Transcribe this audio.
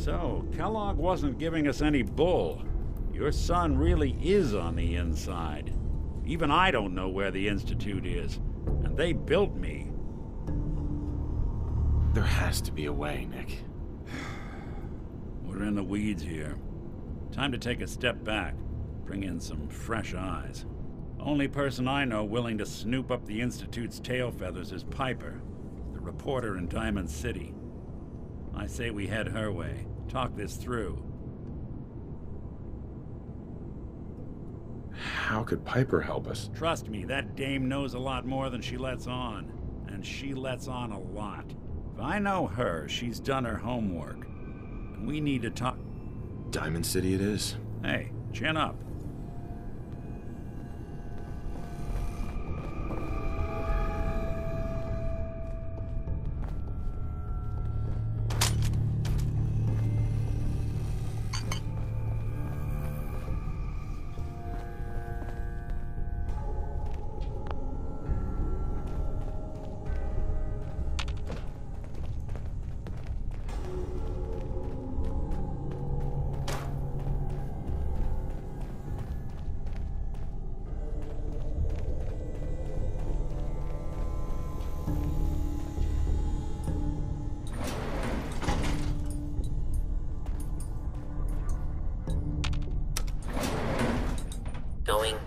So, Kellogg wasn't giving us any bull. Your son really is on the inside. Even I don't know where the Institute is, and they built me. There has to be a way, Nick. We're in the weeds here. Time to take a step back, bring in some fresh eyes. Only person I know willing to snoop up the Institute's tail feathers is Piper, the reporter in Diamond City. I say we head her way, talk this through. How could Piper help us? Trust me, that dame knows a lot more than she lets on. And she lets on a lot. If I know her, she's done her homework. And we need to talk. Diamond City it is. Hey, chin up. Going.